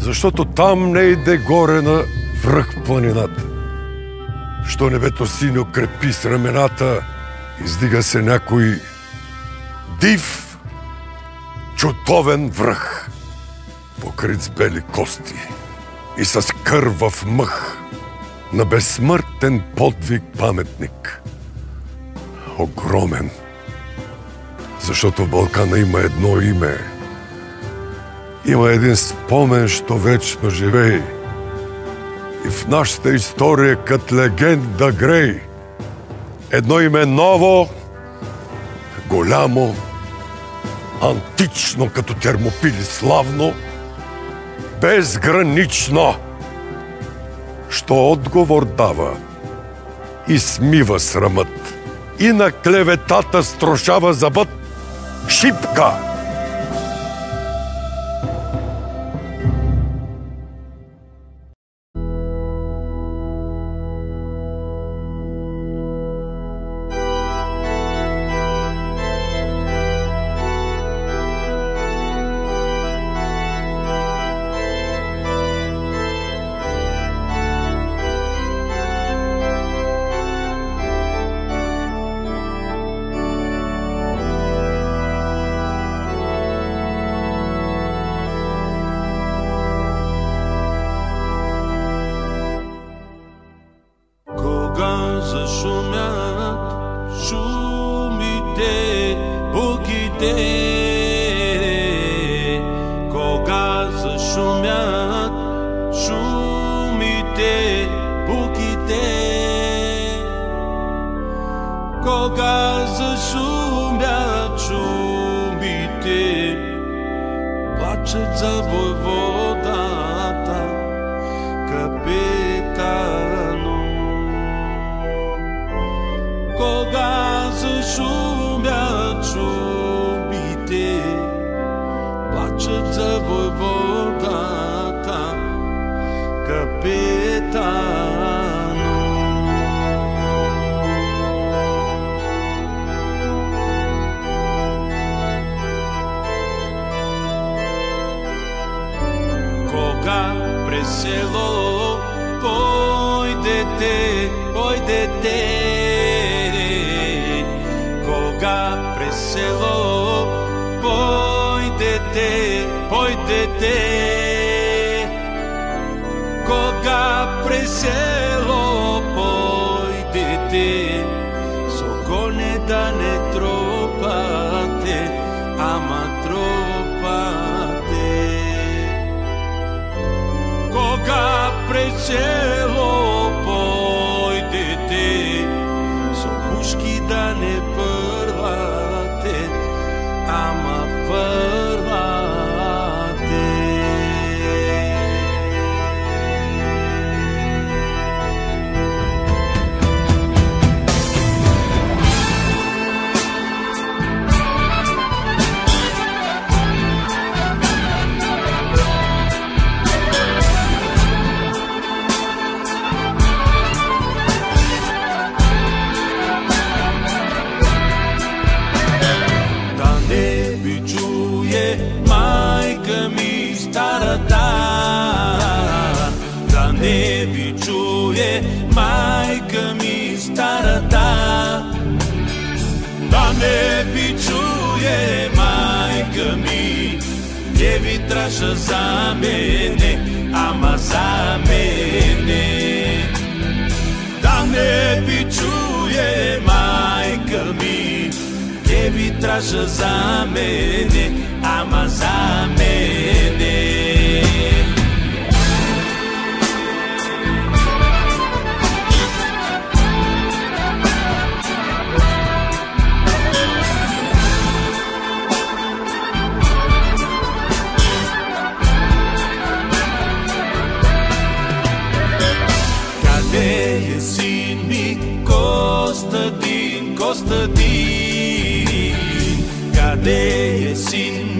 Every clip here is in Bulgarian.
Защото там не иде горе на връх планината. Що небето синьо крепи с рамената, издига се някой див, чутовен връх, покрит с бели кости и с кърв в мъх на безсмъртен подвиг паметник. Огромен, защото в Балкана има едно име. Има един спомен, що вечно живее. И в нашата история като легенда грей. Едно име ново, голямо, антично като термопили славно, безгранично, що отговор дава и смива срамът, и на клеветата строшава забът шипка. czy za wojwodą. Пойдете, кога през село пойдете, пойдете, кога през село пойдете, со коне да не тропате, ама тропате. Кога през село чуе майка ми старата, да не ви чуе майка ми старата, да не ви чуе майка ми, не ви траша за мене, ама за мене. Да не ви чуе майка ми, не ви траша за мене, ама за мене. Къде е син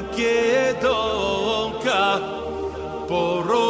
qualche donca porro